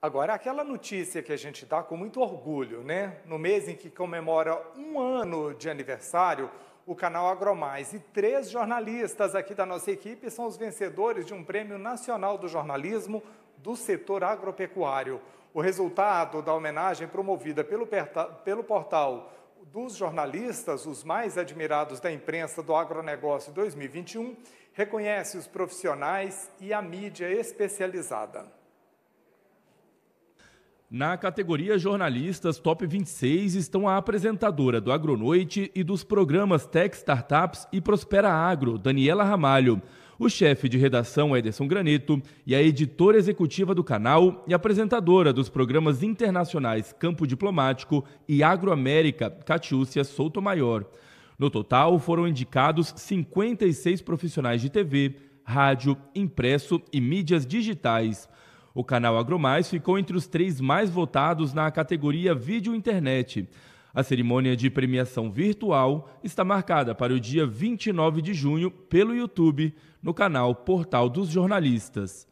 Agora, aquela notícia que a gente dá com muito orgulho, né? No mês em que comemora um ano de aniversário, o canal Agromais e três jornalistas aqui da nossa equipe são os vencedores de um prêmio nacional do jornalismo do setor agropecuário. O resultado da homenagem promovida pelo, pelo portal dos jornalistas, os mais admirados da imprensa do agronegócio 2021, reconhece os profissionais e a mídia especializada. Na categoria Jornalistas Top 26 estão a apresentadora do Agronoite e dos programas Tech Startups e Prospera Agro, Daniela Ramalho, o chefe de redação Ederson Graneto e a editora executiva do canal e apresentadora dos programas internacionais Campo Diplomático e Agroamérica, Catiúcia Souto Maior. No total, foram indicados 56 profissionais de TV, rádio, impresso e mídias digitais. O canal Agromais ficou entre os três mais votados na categoria Vídeo Internet. A cerimônia de premiação virtual está marcada para o dia 29 de junho pelo YouTube, no canal Portal dos Jornalistas.